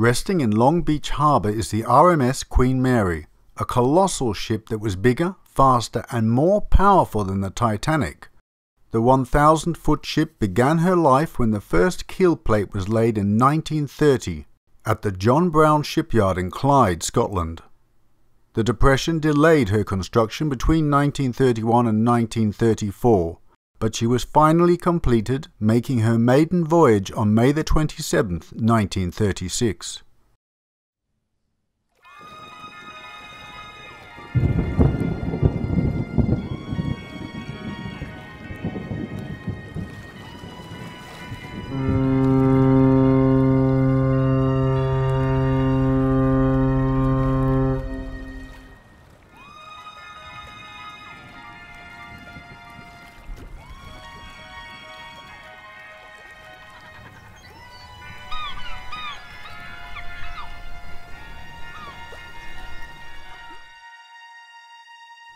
Resting in Long Beach Harbour is the RMS Queen Mary, a colossal ship that was bigger, faster, and more powerful than the Titanic. The 1,000 foot ship began her life when the first keel plate was laid in 1930 at the John Brown shipyard in Clyde, Scotland. The Depression delayed her construction between 1931 and 1934, but she was finally completed, making her maiden voyage on May 27, 1936.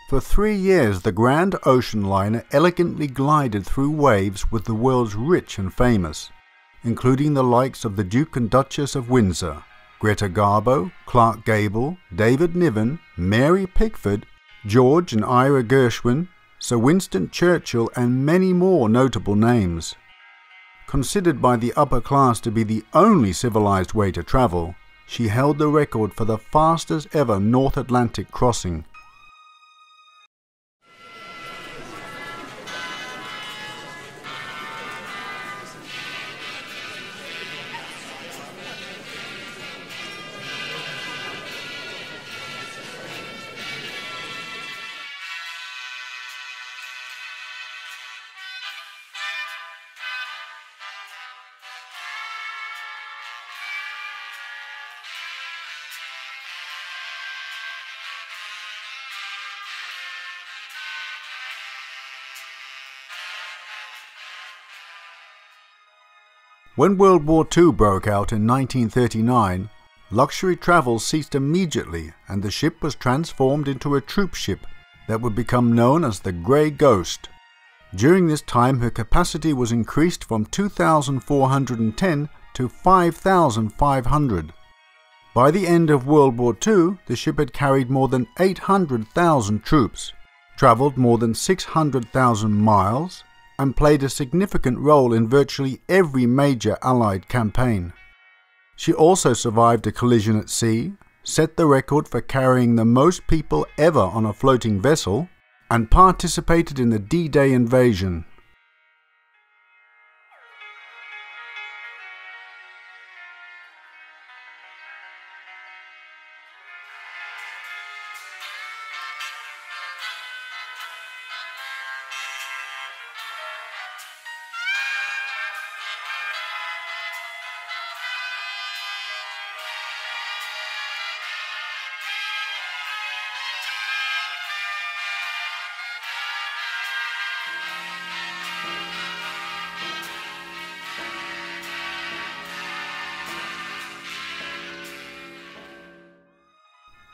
For three years, the Grand Ocean Liner elegantly glided through waves with the world's rich and famous, including the likes of the Duke and Duchess of Windsor, Greta Garbo, Clark Gable, David Niven, Mary Pickford, George and Ira Gershwin, Sir Winston Churchill, and many more notable names. Considered by the upper class to be the only civilized way to travel, she held the record for the fastest ever North Atlantic crossing When World War II broke out in 1939, luxury travel ceased immediately and the ship was transformed into a troop ship that would become known as the Grey Ghost. During this time her capacity was increased from 2,410 to 5,500. By the end of World War II, the ship had carried more than 800,000 troops, travelled more than 600,000 miles, and played a significant role in virtually every major Allied campaign. She also survived a collision at sea, set the record for carrying the most people ever on a floating vessel, and participated in the D-Day invasion.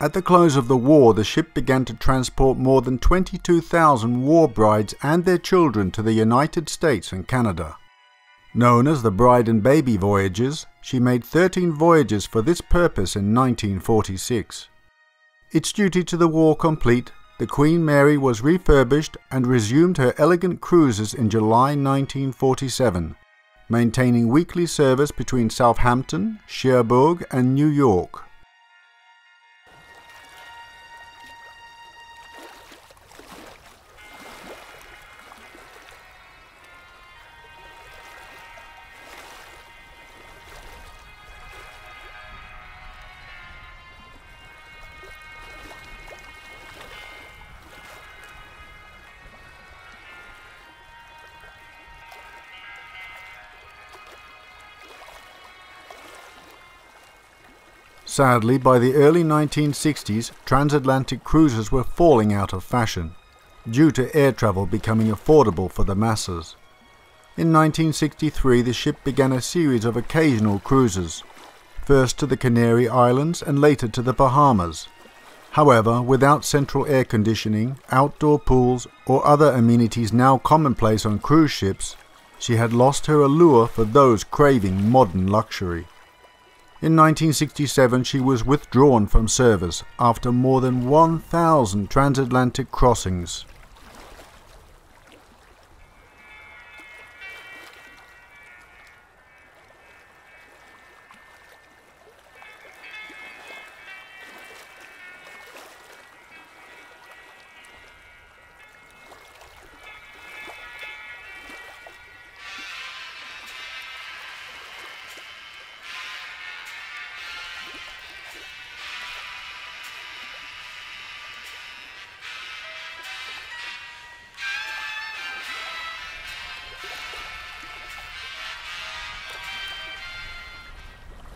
At the close of the war, the ship began to transport more than 22,000 war brides and their children to the United States and Canada. Known as the Bride and Baby Voyages, she made 13 voyages for this purpose in 1946. Its duty to the war complete, the Queen Mary was refurbished and resumed her elegant cruises in July 1947, maintaining weekly service between Southampton, Cherbourg and New York. Sadly, by the early 1960s, transatlantic cruises were falling out of fashion, due to air travel becoming affordable for the masses. In 1963 the ship began a series of occasional cruises, first to the Canary Islands and later to the Bahamas. However, without central air conditioning, outdoor pools or other amenities now commonplace on cruise ships, she had lost her allure for those craving modern luxury. In 1967 she was withdrawn from service after more than 1,000 transatlantic crossings.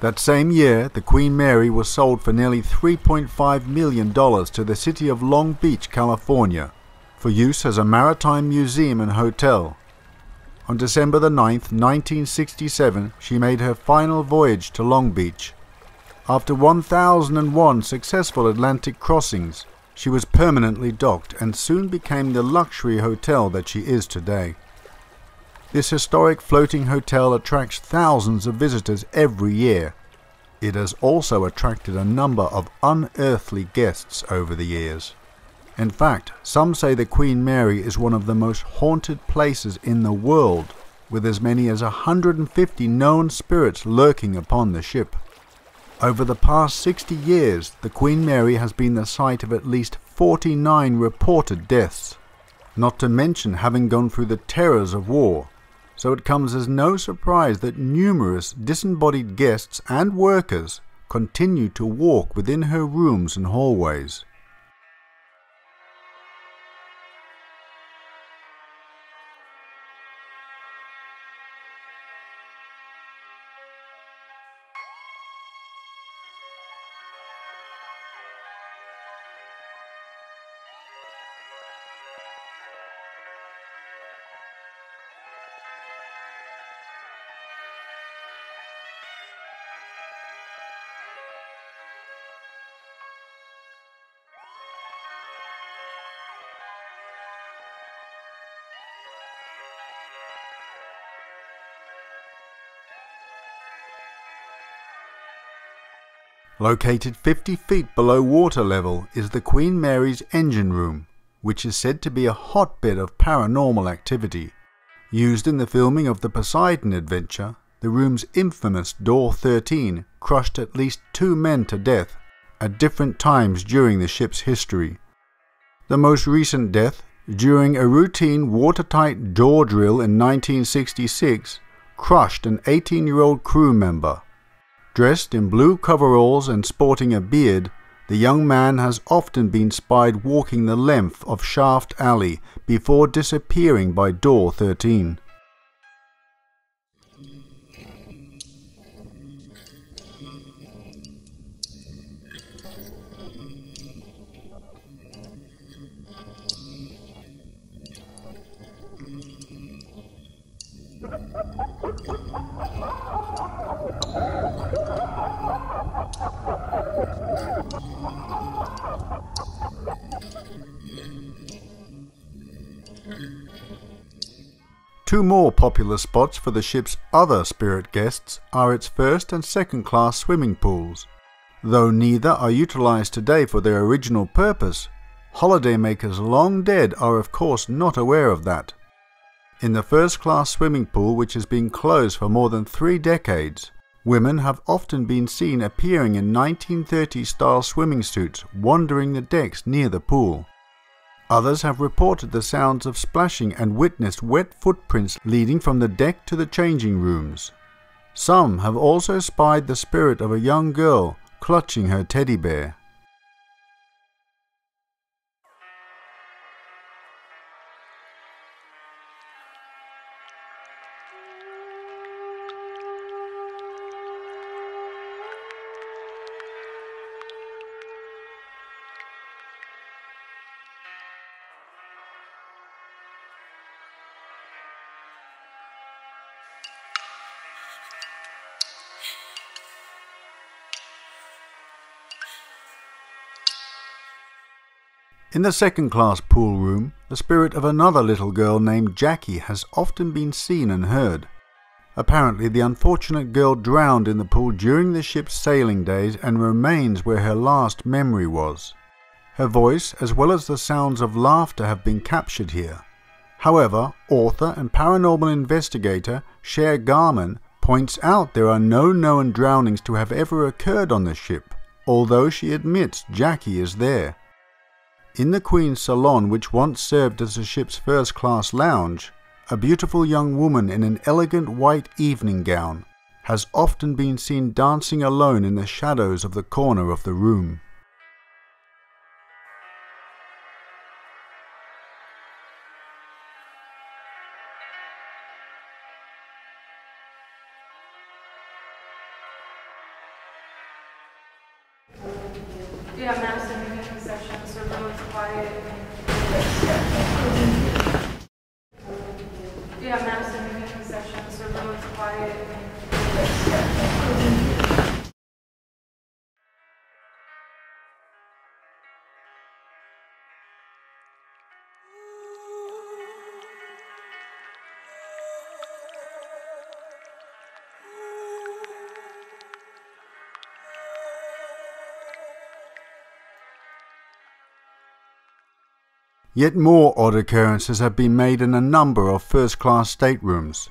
That same year, the Queen Mary was sold for nearly $3.5 million to the city of Long Beach, California, for use as a maritime museum and hotel. On December the 9th, 1967, she made her final voyage to Long Beach. After 1001 successful Atlantic crossings, she was permanently docked and soon became the luxury hotel that she is today. This historic floating hotel attracts thousands of visitors every year. It has also attracted a number of unearthly guests over the years. In fact, some say the Queen Mary is one of the most haunted places in the world, with as many as 150 known spirits lurking upon the ship. Over the past 60 years, the Queen Mary has been the site of at least 49 reported deaths, not to mention having gone through the terrors of war so it comes as no surprise that numerous disembodied guests and workers continue to walk within her rooms and hallways. Located 50 feet below water level is the Queen Mary's engine room, which is said to be a hotbed of paranormal activity. Used in the filming of the Poseidon adventure, the room's infamous Door 13 crushed at least two men to death at different times during the ship's history. The most recent death, during a routine watertight door drill in 1966, crushed an 18 year old crew member. Dressed in blue coveralls and sporting a beard, the young man has often been spied walking the length of Shaft Alley before disappearing by door 13. Two more popular spots for the ship's other spirit guests are its first and second class swimming pools. Though neither are utilized today for their original purpose, holidaymakers long dead are of course not aware of that. In the first class swimming pool, which has been closed for more than three decades, women have often been seen appearing in 1930s style swimming suits wandering the decks near the pool. Others have reported the sounds of splashing and witnessed wet footprints leading from the deck to the changing rooms. Some have also spied the spirit of a young girl clutching her teddy bear. In the second class pool room, the spirit of another little girl named Jackie has often been seen and heard. Apparently, the unfortunate girl drowned in the pool during the ship's sailing days and remains where her last memory was. Her voice, as well as the sounds of laughter, have been captured here. However, author and paranormal investigator Cher Garman points out there are no known drownings to have ever occurred on the ship, although she admits Jackie is there. In the Queen's salon, which once served as the ship's first class lounge, a beautiful young woman in an elegant white evening gown has often been seen dancing alone in the shadows of the corner of the room. Yeah, Madison, you concessions, so everyone's quiet. Yet more odd occurrences have been made in a number of first class staterooms.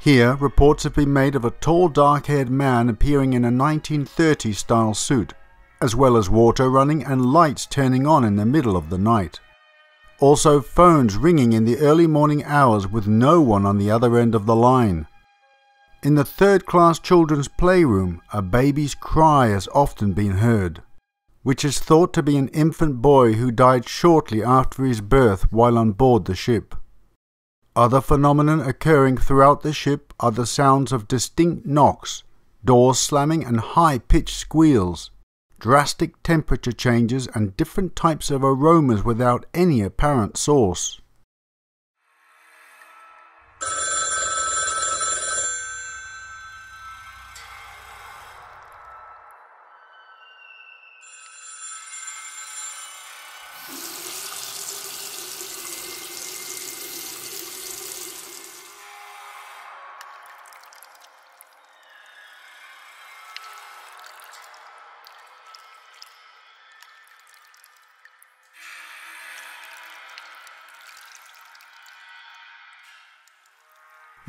Here, reports have been made of a tall dark haired man appearing in a 1930s style suit, as well as water running and lights turning on in the middle of the night. Also, phones ringing in the early morning hours with no one on the other end of the line. In the third class children's playroom, a baby's cry has often been heard which is thought to be an infant boy who died shortly after his birth while on board the ship. Other phenomena occurring throughout the ship are the sounds of distinct knocks, doors slamming and high-pitched squeals, drastic temperature changes and different types of aromas without any apparent source.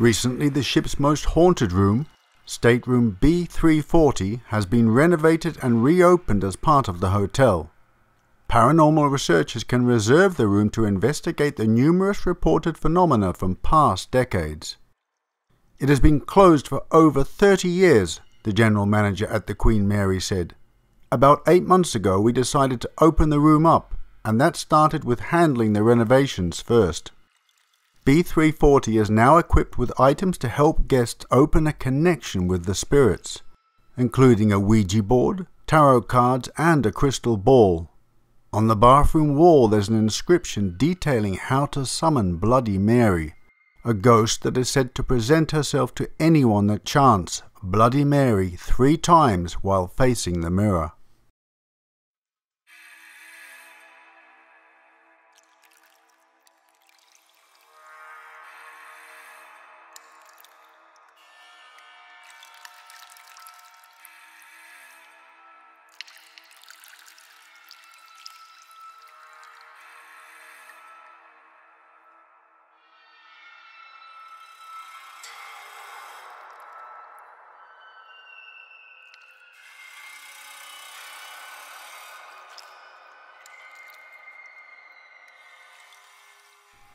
Recently, the ship's most haunted room, stateroom B340, has been renovated and reopened as part of the hotel. Paranormal researchers can reserve the room to investigate the numerous reported phenomena from past decades. It has been closed for over 30 years, the general manager at the Queen Mary said. About eight months ago, we decided to open the room up, and that started with handling the renovations first. B340 is now equipped with items to help guests open a connection with the spirits, including a Ouija board, tarot cards, and a crystal ball. On the bathroom wall, there's an inscription detailing how to summon Bloody Mary, a ghost that is said to present herself to anyone that chants Bloody Mary three times while facing the mirror.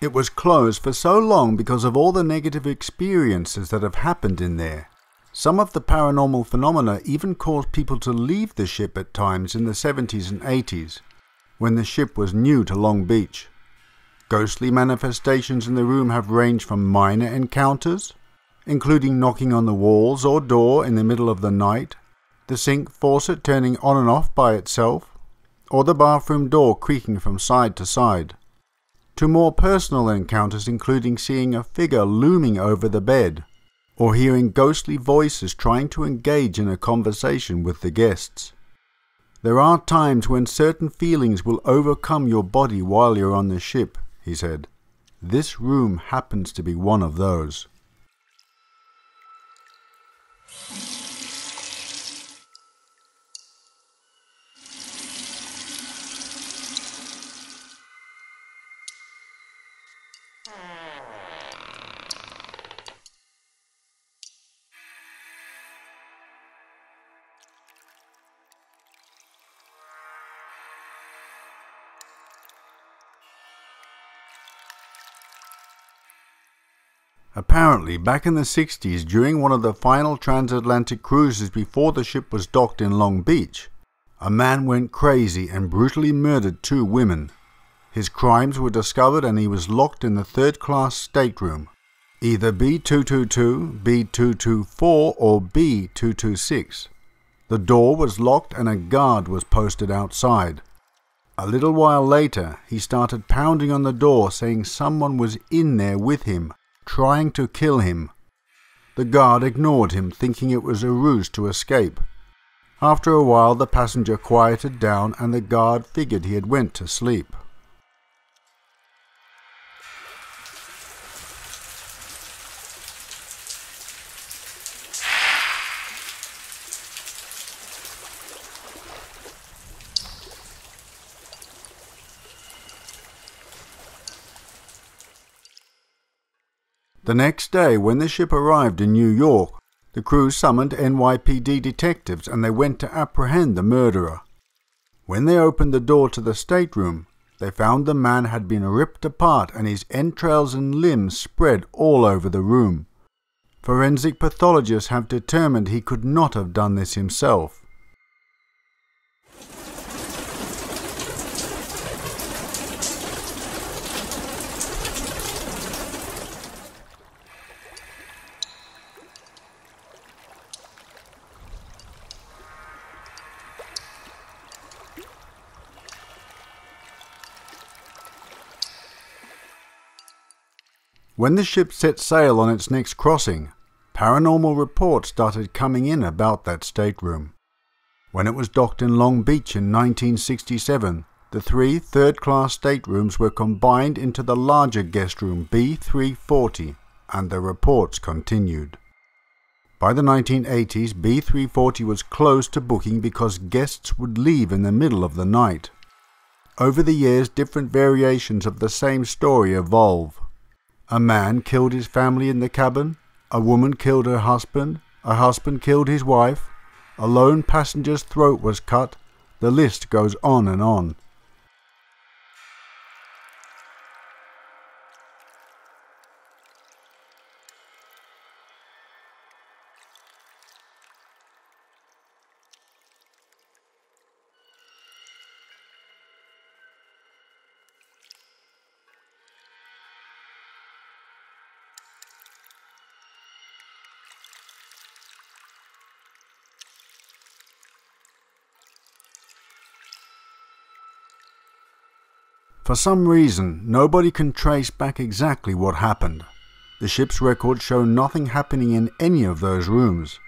It was closed for so long because of all the negative experiences that have happened in there. Some of the paranormal phenomena even caused people to leave the ship at times in the 70s and 80s, when the ship was new to Long Beach. Ghostly manifestations in the room have ranged from minor encounters, including knocking on the walls or door in the middle of the night, the sink faucet turning on and off by itself, or the bathroom door creaking from side to side to more personal encounters including seeing a figure looming over the bed, or hearing ghostly voices trying to engage in a conversation with the guests. There are times when certain feelings will overcome your body while you're on the ship, he said. This room happens to be one of those. Apparently, back in the 60s, during one of the final transatlantic cruises before the ship was docked in Long Beach, a man went crazy and brutally murdered two women. His crimes were discovered and he was locked in the third class stateroom, either B222, B224, or B226. The door was locked and a guard was posted outside. A little while later, he started pounding on the door saying someone was in there with him, trying to kill him. The guard ignored him, thinking it was a ruse to escape. After a while, the passenger quieted down and the guard figured he had went to sleep. The next day, when the ship arrived in New York, the crew summoned NYPD detectives and they went to apprehend the murderer. When they opened the door to the stateroom, they found the man had been ripped apart and his entrails and limbs spread all over the room. Forensic pathologists have determined he could not have done this himself. When the ship set sail on its next crossing, paranormal reports started coming in about that stateroom. When it was docked in Long Beach in 1967, the three third class staterooms were combined into the larger guest room B340, and the reports continued. By the 1980s, B340 was closed to booking because guests would leave in the middle of the night. Over the years, different variations of the same story evolve. A man killed his family in the cabin. A woman killed her husband. A husband killed his wife. A lone passenger's throat was cut. The list goes on and on. For some reason, nobody can trace back exactly what happened. The ship's records show nothing happening in any of those rooms.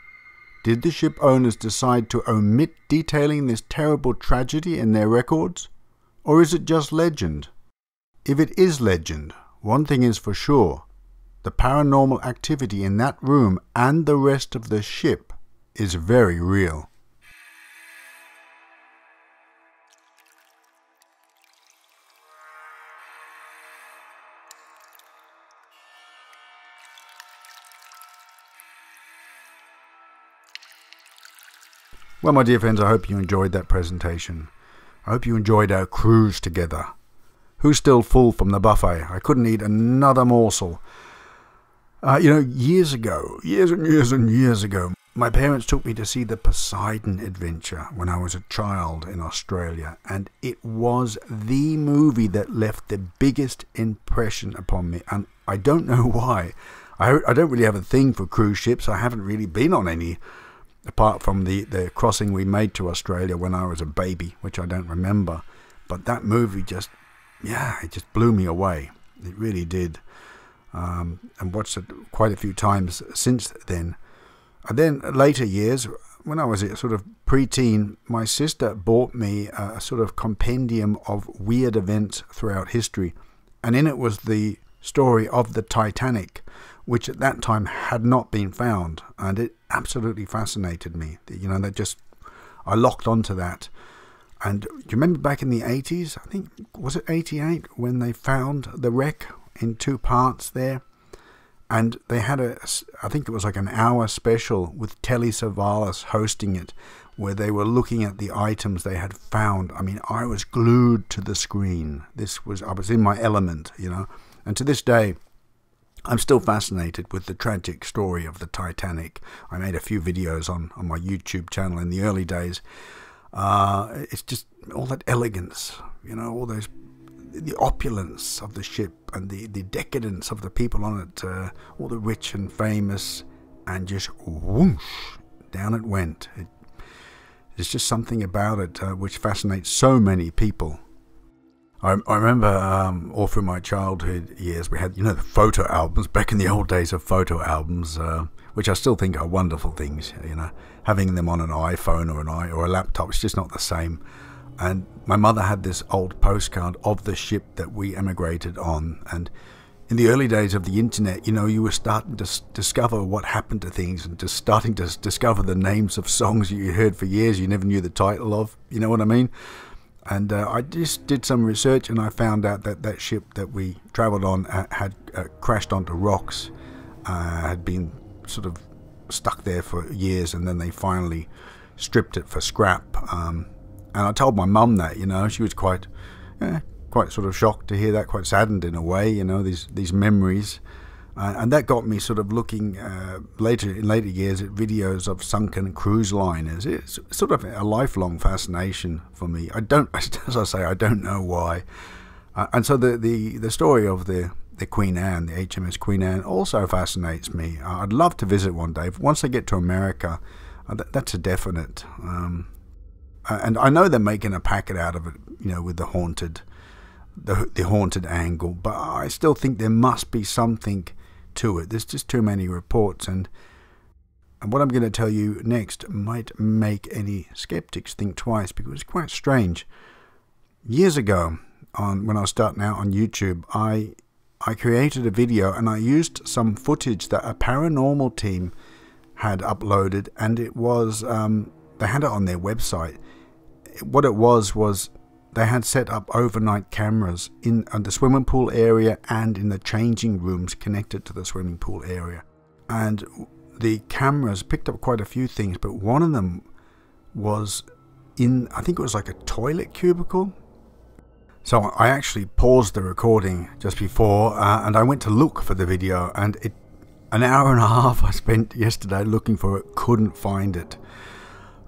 Did the ship owners decide to omit detailing this terrible tragedy in their records? Or is it just legend? If it is legend, one thing is for sure the paranormal activity in that room and the rest of the ship is very real. Well, my dear friends, I hope you enjoyed that presentation. I hope you enjoyed our cruise together. Who's still full from the buffet? I couldn't eat another morsel. Uh, you know, years ago, years and years and years ago, my parents took me to see the Poseidon Adventure when I was a child in Australia, and it was the movie that left the biggest impression upon me, and I don't know why. I, I don't really have a thing for cruise ships. I haven't really been on any apart from the, the crossing we made to Australia when I was a baby, which I don't remember. But that movie just, yeah, it just blew me away. It really did. Um, and watched it quite a few times since then. And then later years, when I was sort of preteen, my sister bought me a sort of compendium of weird events throughout history. And in it was the story of the Titanic which at that time had not been found, and it absolutely fascinated me. You know, that just I locked onto that. And do you remember back in the 80s? I think was it 88 when they found the wreck in two parts there, and they had a I think it was like an hour special with Telly Savalas hosting it, where they were looking at the items they had found. I mean, I was glued to the screen. This was I was in my element, you know, and to this day. I'm still fascinated with the tragic story of the Titanic. I made a few videos on, on my YouTube channel in the early days. Uh, it's just all that elegance, you know, all those the opulence of the ship and the, the decadence of the people on it, uh, all the rich and famous, and just whoosh, down it went. It, there's just something about it uh, which fascinates so many people. I, remember um, all through my childhood years, we had, you know, the photo albums, back in the old days of photo albums, uh, which I still think are wonderful things, you know. Having them on an iPhone or an i or a laptop, it's just not the same. And my mother had this old postcard of the ship that we emigrated on. And in the early days of the internet, you know, you were starting to discover what happened to things and just starting to discover the names of songs you heard for years you never knew the title of. You know what I mean? And uh, I just did some research and I found out that that ship that we travelled on uh, had uh, crashed onto rocks, uh, had been sort of stuck there for years, and then they finally stripped it for scrap. Um, and I told my mum that, you know, she was quite, yeah, quite sort of shocked to hear that, quite saddened in a way, you know, these these memories. Uh, and that got me sort of looking uh, later in later years at videos of sunken cruise liners. It's sort of a lifelong fascination for me. I don't, as I say, I don't know why. Uh, and so the, the, the story of the, the Queen Anne, the HMS Queen Anne, also fascinates me. Uh, I'd love to visit one day. Once I get to America, uh, that, that's a definite. Um, and I know they're making a packet out of it, you know, with the haunted, the the haunted angle. But I still think there must be something to it. There's just too many reports, and and what I'm going to tell you next might make any skeptics think twice because it's quite strange. Years ago, on when I was starting out on YouTube, I I created a video and I used some footage that a paranormal team had uploaded, and it was um, they had it on their website. What it was was they had set up overnight cameras in the swimming pool area and in the changing rooms connected to the swimming pool area. And the cameras picked up quite a few things, but one of them was in, I think it was like a toilet cubicle. So I actually paused the recording just before uh, and I went to look for the video and it an hour and a half I spent yesterday looking for it, couldn't find it.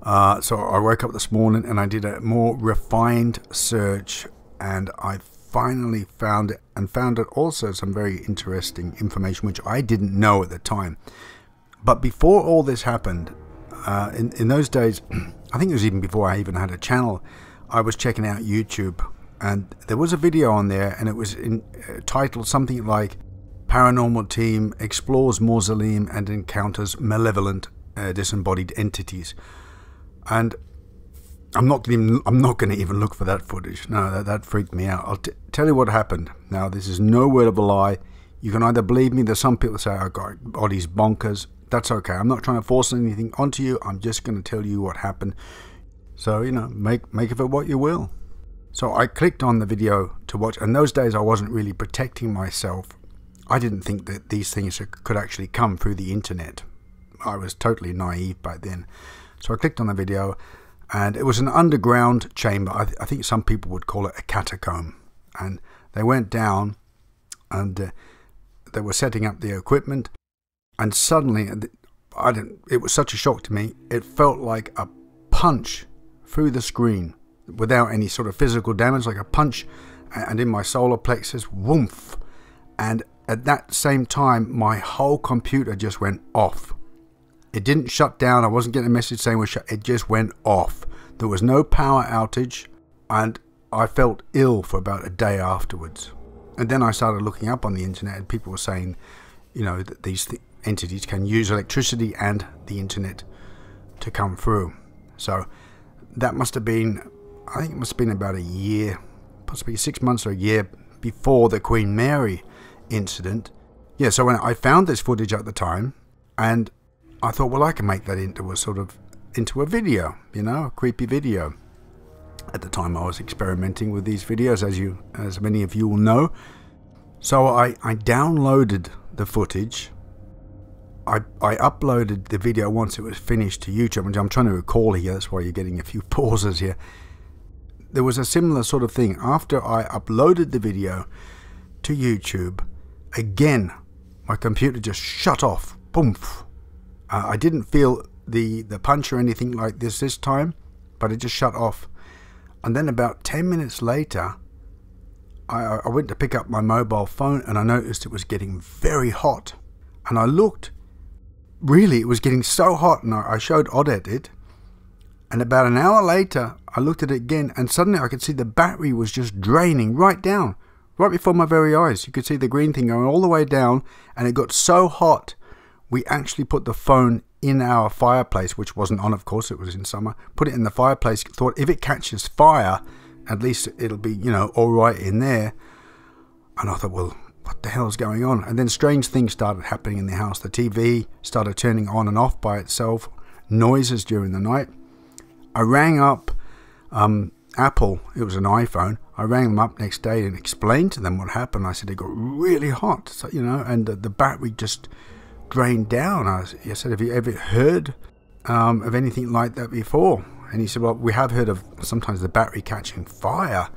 Uh, so I woke up this morning and I did a more refined search and I finally found it and found it also some very interesting information which I didn't know at the time. But before all this happened, uh, in, in those days, I think it was even before I even had a channel, I was checking out YouTube and there was a video on there and it was in, uh, titled something like Paranormal Team Explores Mausoleum and Encounters Malevolent uh, Disembodied Entities and I'm not I'm not going to even look for that footage. No, that, that freaked me out. I'll t- tell you what happened. Now, this is no word of a lie. You can either believe me. There's some people say, "Oh God, Oddie's bonkers." That's okay. I'm not trying to force anything onto you. I'm just going to tell you what happened. So you know, make make of it what you will. So I clicked on the video to watch. And those days, I wasn't really protecting myself. I didn't think that these things could actually come through the internet. I was totally naive back then. So I clicked on the video, and it was an underground chamber. I, th- I think some people would call it a catacomb. And they went down, and uh, they were setting up the equipment, and suddenly, I didn't. It was such a shock to me. It felt like a punch through the screen without any sort of physical damage, like a punch, and in my solar plexus, woof. And at that same time, my whole computer just went off. It didn't shut down. I wasn't getting a message saying we're shut. It just went off. There was no power outage, and I felt ill for about a day afterwards. And then I started looking up on the internet, and people were saying, you know, that these th- entities can use electricity and the internet to come through. So that must have been, I think it must have been about a year, possibly six months or a year before the Queen Mary incident. Yeah, so when I found this footage at the time, and I thought, well, I can make that into a sort of into a video, you know, a creepy video. At the time, I was experimenting with these videos, as you, as many of you will know. So I, I downloaded the footage. I, I uploaded the video once it was finished to YouTube, and I'm trying to recall here. That's why you're getting a few pauses here. There was a similar sort of thing after I uploaded the video to YouTube. Again, my computer just shut off. Boom. Uh, I didn't feel the, the punch or anything like this this time, but it just shut off. And then about 10 minutes later, I, I went to pick up my mobile phone and I noticed it was getting very hot. And I looked, really, it was getting so hot. And I, I showed Odette it. And about an hour later, I looked at it again and suddenly I could see the battery was just draining right down, right before my very eyes. You could see the green thing going all the way down and it got so hot we actually put the phone in our fireplace, which wasn't on, of course, it was in summer. Put it in the fireplace, thought if it catches fire, at least it'll be, you know, all right in there. And I thought, well, what the hell is going on? And then strange things started happening in the house. The TV started turning on and off by itself, noises during the night. I rang up um, Apple, it was an iPhone. I rang them up next day and explained to them what happened. I said it got really hot, so, you know, and the, the battery just drained down. I, I said, Have you ever heard um, of anything like that before? And he said, Well, we have heard of sometimes the battery catching fire.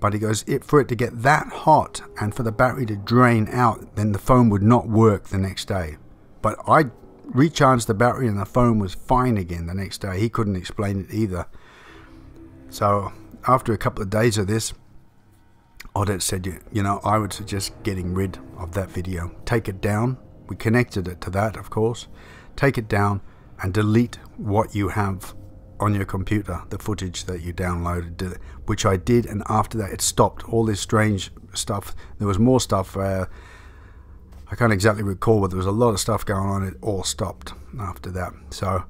But he goes, it, for it to get that hot and for the battery to drain out, then the phone would not work the next day. But I recharged the battery and the phone was fine again the next day. He couldn't explain it either. So after a couple of days of this, Odette said, you know, I would suggest getting rid of that video. Take it down we connected it to that, of course. Take it down and delete what you have on your computer, the footage that you downloaded, which I did, and after that it stopped. All this strange stuff. There was more stuff. Uh, I can't exactly recall, but there was a lot of stuff going on. It all stopped after that. So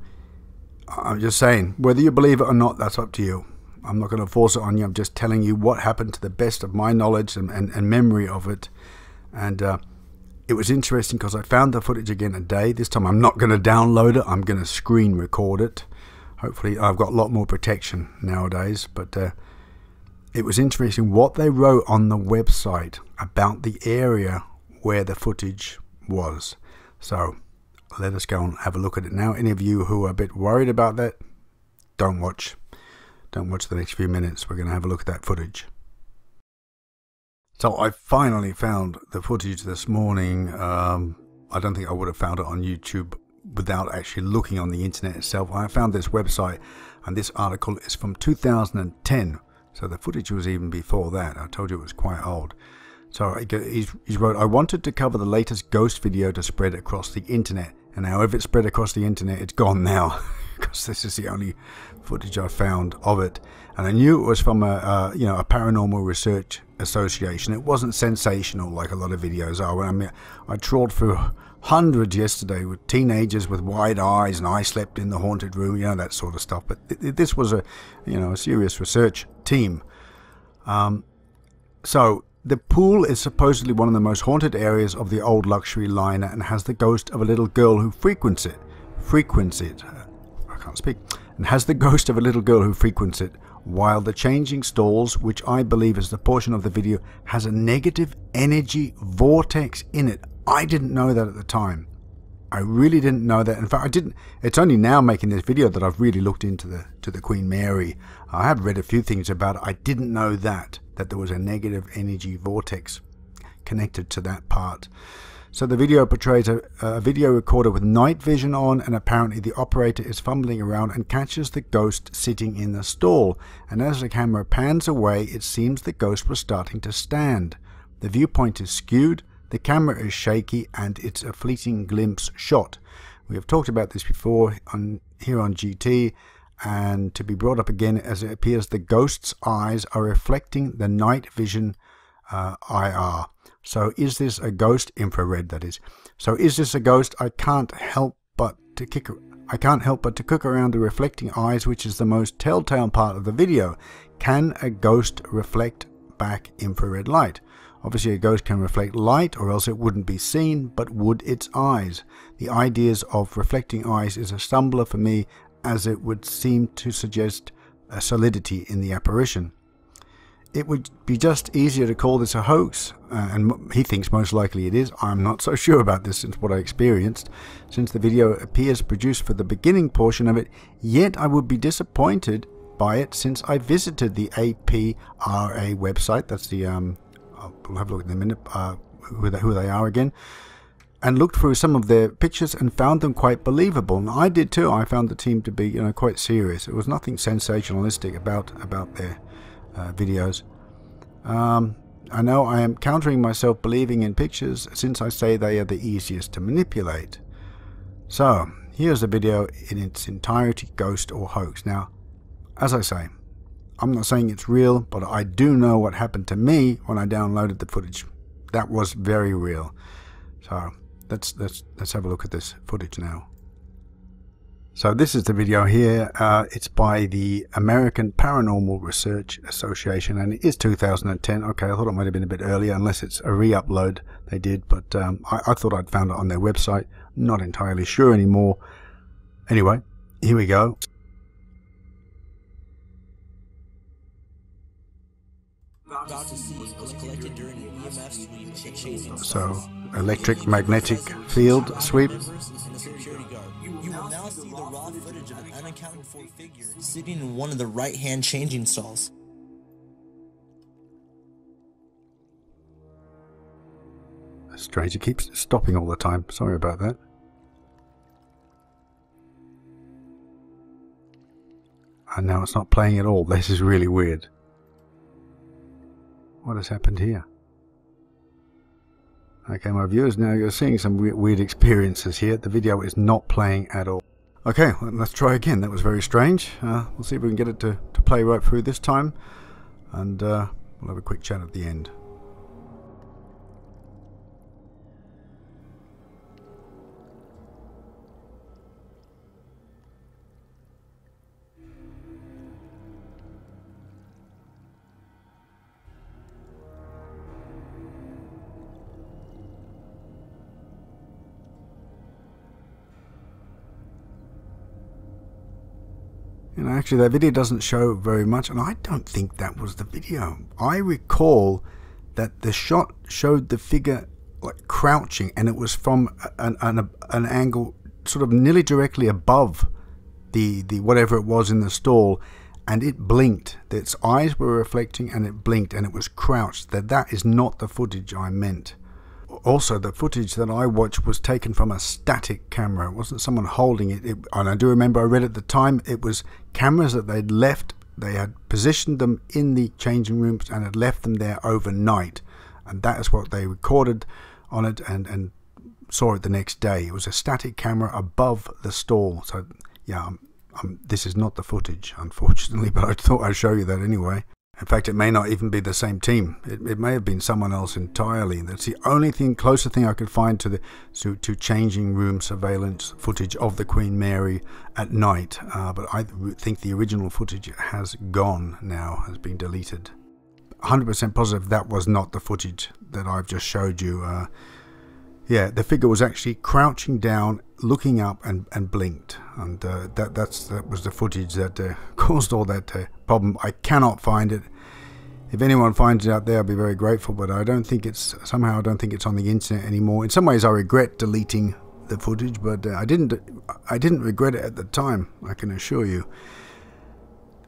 I'm just saying, whether you believe it or not, that's up to you. I'm not going to force it on you. I'm just telling you what happened to the best of my knowledge and, and, and memory of it. And uh, it was interesting because I found the footage again today. This time I'm not going to download it. I'm going to screen record it. Hopefully I've got a lot more protection nowadays. But uh, it was interesting what they wrote on the website about the area where the footage was. So let us go and have a look at it now. Any of you who are a bit worried about that, don't watch. Don't watch the next few minutes. We're going to have a look at that footage. So I finally found the footage this morning. Um, I don't think I would have found it on YouTube without actually looking on the internet itself. I found this website, and this article is from 2010. So the footage was even before that. I told you it was quite old. So he's, he's wrote, I wanted to cover the latest ghost video to spread across the internet. And however it spread across the internet, it's gone now. because this is the only footage I found of it. And I knew it was from a you know a paranormal research association. It wasn't sensational like a lot of videos are. I mean, I trawled through hundreds yesterday with teenagers with wide eyes, and I slept in the haunted room, you know that sort of stuff. But th this was a you know a serious research team. Um, so the pool is supposedly one of the most haunted areas of the old luxury liner and has the ghost of a little girl who frequents it. Frequents it. I can't speak. And has the ghost of a little girl who frequents it while the changing stalls, which I believe is the portion of the video, has a negative energy vortex in it. I didn't know that at the time. I really didn't know that. In fact, I didn't. It's only now making this video that I've really looked into the to the Queen Mary. I have read a few things about it. I didn't know that that there was a negative energy vortex connected to that part. So the video portrays a, a, video recorder with night vision on and apparently the operator is fumbling around and catches the ghost sitting in the stall. And as the camera pans away, it seems the ghost was starting to stand. The viewpoint is skewed, the camera is shaky and it's a fleeting glimpse shot. We have talked about this before on here on GT and to be brought up again as it appears the ghost's eyes are reflecting the night vision uh, IR. So is this a ghost? Infrared, that is. So is this a ghost? I can't help but to kick. I can't help but to cook around the reflecting eyes, which is the most telltale part of the video. Can a ghost reflect back infrared light? Obviously, a ghost can reflect light, or else it wouldn't be seen, but would its eyes? The ideas of reflecting eyes is a stumbler for me, as it would seem to suggest a solidity in the apparition it would be just easier to call this a hoax, uh, and he thinks most likely it is. I'm not so sure about this since what I experienced, since the video appears produced for the beginning portion of it, yet I would be disappointed by it since I visited the APRA website. That's the, um, I'll have a look in a minute, uh, who, they, who they are again. and looked through some of their pictures and found them quite believable. And I did too. I found the team to be, you know, quite serious. It was nothing sensationalistic about about their uh, videos. Um, I know I am countering myself believing in pictures since I say they are the easiest to manipulate. So, here's the video in its entirety, ghost or hoax. Now, as I say, I'm not saying it's real, but I do know what happened to me when I downloaded the footage. That was very real. So, let's let's let's have a look at this footage now. So this is the video here. Uh, it's by the American Paranormal Research Association, and it is 2010. Okay, I thought it might have been a bit earlier, unless it's a re-upload they did, but um, I, I thought I'd found it on their website. Not entirely sure anymore. Anyway, here we go. So, electric magnetic field sweep. See the raw footage of an unaccounted for figure sitting in one of the right hand changing stalls. Strange, it keeps stopping all the time. Sorry about that. Uh, and now it's not playing at all. This is really weird. What has happened here? Okay, my viewers, now you're seeing some weird experiences here. The video is not playing at all. Okay, well, let's try again. That was very strange. Uh, we'll see if we can get it to, to play right through this time. And uh, we'll have a quick chat at the end. Know, actually, that video doesn't show very much, and I don't think that was the video. I recall that the shot showed the figure like crouching, and it was from an, an, an angle sort of nearly directly above the, the whatever it was in the stall, and it blinked. Its eyes were reflecting, and it blinked, and it was crouched. That that is not the footage I meant also the footage that I watched was taken from a static camera. It wasn't someone holding it. it. And I do remember I read at the time it was cameras that they'd left. They had positioned them in the changing rooms and had left them there overnight. And that is what they recorded on it and, and saw it the next day. It was a static camera above the stall. So, yeah, um, um, this is not the footage, unfortunately, but I thought I'd show you that anyway. In fact, it may not even be the same team. It, it may have been someone else entirely. That's the only thing, closer thing I could find to the to, to changing room surveillance footage of the Queen Mary at night. Uh, but I think the original footage has gone now, has been deleted. 100% positive that was not the footage that I've just showed you. Uh, yeah, the figure was actually crouching down, looking up, and, and blinked, and uh, that that's that was the footage that uh, caused all that uh, problem. I cannot find it if anyone finds it out there, I'll be very grateful. But I don't think it's somehow I don't think it's on the internet anymore. In some ways, I regret deleting the footage, but uh, I didn't. I didn't regret it at the time. I can assure you.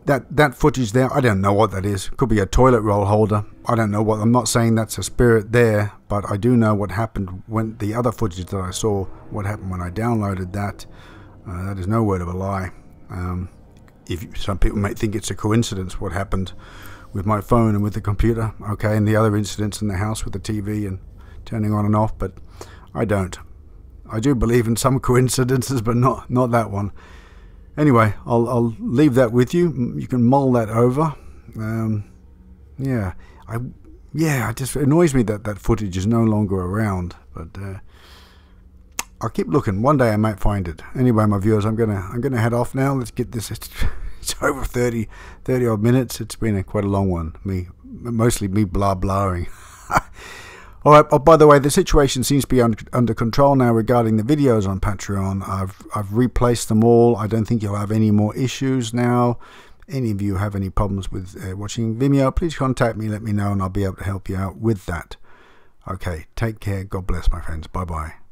That that footage there, I don't know what that is. Could be a toilet roll holder. I don't know what. I'm not saying that's a spirit there, but I do know what happened when the other footage that I saw. What happened when I downloaded that. Uh, that is no word of a lie. Um, if some people may think it's a coincidence, what happened with my phone and with the computer, okay, and the other incidents in the house with the TV and turning on and off, but I don't. I do believe in some coincidences, but not not that one. Anyway, I'll I'll leave that with you. You can mull that over. Um, yeah, I yeah, it just annoys me that that footage is no longer around, but. Uh, I'll keep looking. One day I might find it. Anyway, my viewers, I'm gonna I'm gonna head off now. Let's get this. it's over 30, 30 odd minutes. It's been a, quite a long one. Me, mostly me blah blahing. All right. Oh, by the way, the situation seems to be under, under control now regarding the videos on Patreon. I've I've replaced them all. I don't think you'll have any more issues now. Any of you have any problems with uh, watching Vimeo, please contact me. Let me know, and I'll be able to help you out with that. Okay. Take care. God bless, my friends. Bye bye.